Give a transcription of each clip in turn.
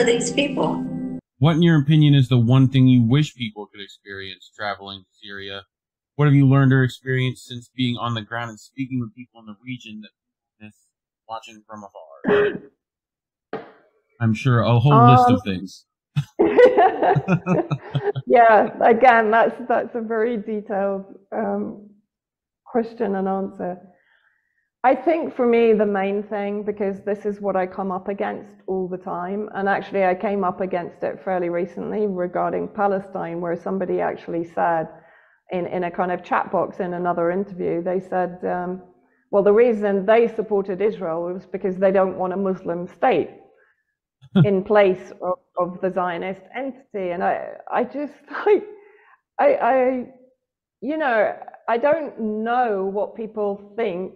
are these people? What, in your opinion, is the one thing you wish people could experience traveling to Syria? What have you learned or experienced since being on the ground and speaking with people in the region that miss watching from afar? I'm sure a whole um, list of um, things. yeah, again, that's that's a very detailed um, question and answer. I think for me, the main thing, because this is what I come up against all the time, and actually I came up against it fairly recently regarding Palestine, where somebody actually said in, in a kind of chat box in another interview, they said, um, well, the reason they supported Israel was because they don't want a Muslim state in place of, of, the Zionist entity. And I, I just like, I, I, you know, I don't know what people think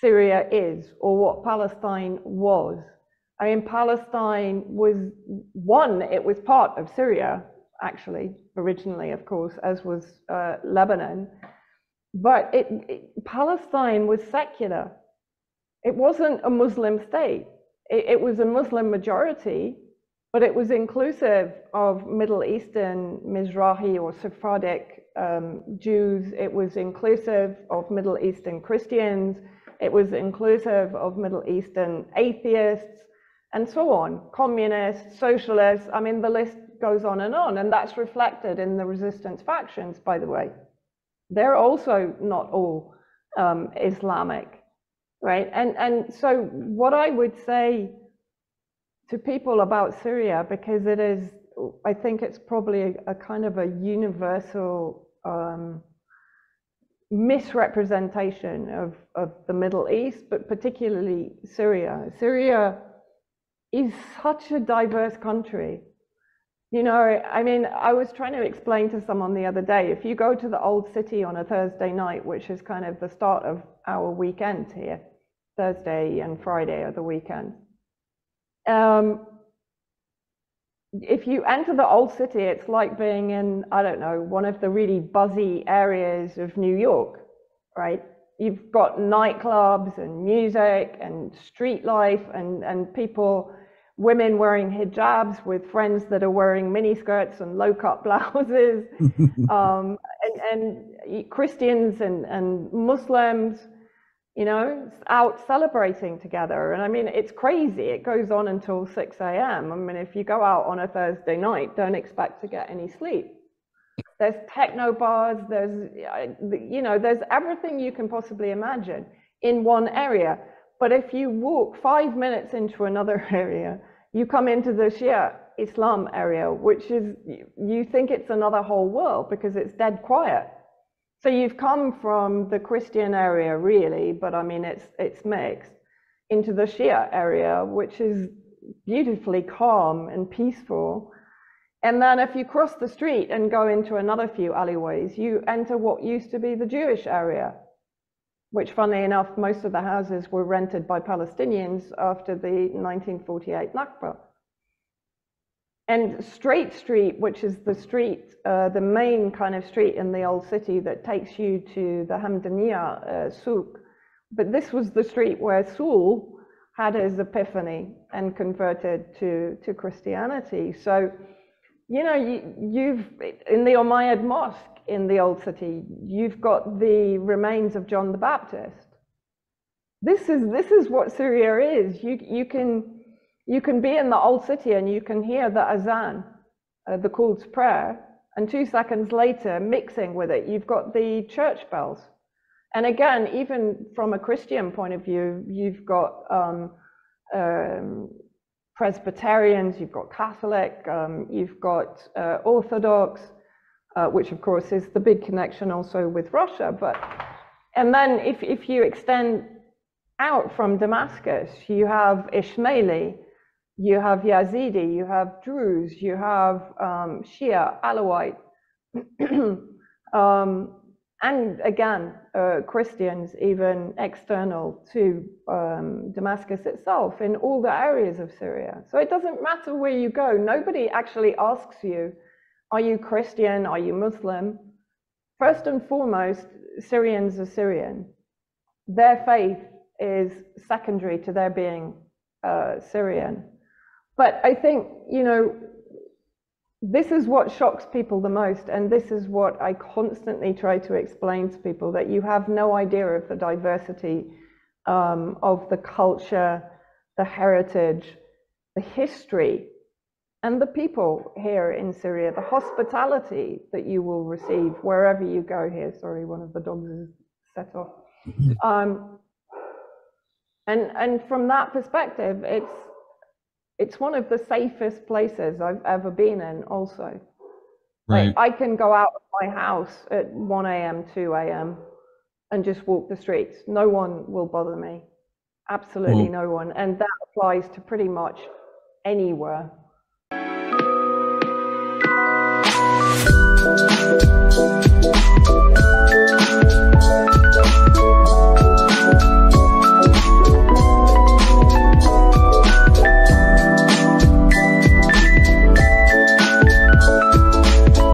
Syria is or what Palestine was. I mean, Palestine was one, it was part of Syria, actually, originally, of course, as was uh, Lebanon. But it, it, Palestine was secular. It wasn't a Muslim state. It, it was a Muslim majority, but it was inclusive of Middle Eastern, Mizrahi, or Sephardic um, Jews. It was inclusive of Middle Eastern Christians. It was inclusive of Middle Eastern atheists and so on, communists, socialists. I mean, the list goes on and on. And that's reflected in the resistance factions, by the way. They're also not all um, Islamic, right? And, and so, what I would say to people about Syria, because it is, I think it's probably a, a kind of a universal um, misrepresentation of, of the Middle East, but particularly Syria. Syria is such a diverse country. You know, I mean, I was trying to explain to someone the other day if you go to the old city on a Thursday night, which is kind of the start of our weekend here, Thursday and Friday are the weekend. Um, if you enter the old city, it's like being in, I don't know, one of the really buzzy areas of New York, right? You've got nightclubs and music and street life and, and people, women wearing hijabs with friends that are wearing miniskirts and low cut blouses, um, and, and Christians and, and Muslims you know, out celebrating together. And I mean, it's crazy. It goes on until 6 a.m. I mean, if you go out on a Thursday night, don't expect to get any sleep. There's techno bars, there's, uh, you know, there's everything you can possibly imagine in one area. But if you walk five minutes into another area, you come into the Shia Islam area, which is, you think it's another whole world because it's dead quiet. So you've come from the Christian area, really, but I mean, it's, it's mixed, into the Shia area, which is beautifully calm and peaceful. And then if you cross the street and go into another few alleyways, you enter what used to be the Jewish area, which, funnily enough, most of the houses were rented by Palestinians after the 1948 Nakba. And Straight Street, which is the street, uh, the main kind of street in the old city that takes you to the Hamdaniya uh, souk, but this was the street where Saul had his epiphany and converted to, to Christianity. So, you know, you, you've, in the Umayyad Mosque in the old city, you've got the remains of John the Baptist. This is, this is what Syria is. You, you can, you can be in the old city and you can hear the azan, uh, the call to prayer, and two seconds later, mixing with it, you've got the church bells. And again, even from a Christian point of view, you've got um, um, Presbyterians, you've got Catholic, um, you've got uh, Orthodox, uh, which of course is the big connection also with Russia. But and then if, if you extend out from Damascus, you have Ismaili, you have Yazidi, you have Druze, you have um, Shia, Alawite, um, and again, uh, Christians, even external to um, Damascus itself, in all the areas of Syria. So it doesn't matter where you go. Nobody actually asks you, are you Christian? Are you Muslim? First and foremost, Syrians are Syrian. Their faith is secondary to their being uh, Syrian. but I think, you know, this is what shocks people the most. And this is what I constantly try to explain to people that you have no idea of the diversity um, of the culture, the heritage, the history, and the people here in Syria, the hospitality that you will receive wherever you go here. Sorry, one of the dogs is set off. Um, and, and from that perspective, it's it's one of the safest places I've ever been in also. Right. Like, I can go out of my house at 1 a.m., 2 a.m. and just walk the streets. No one will bother me. Absolutely Well- no one. And that applies to pretty much anywhere.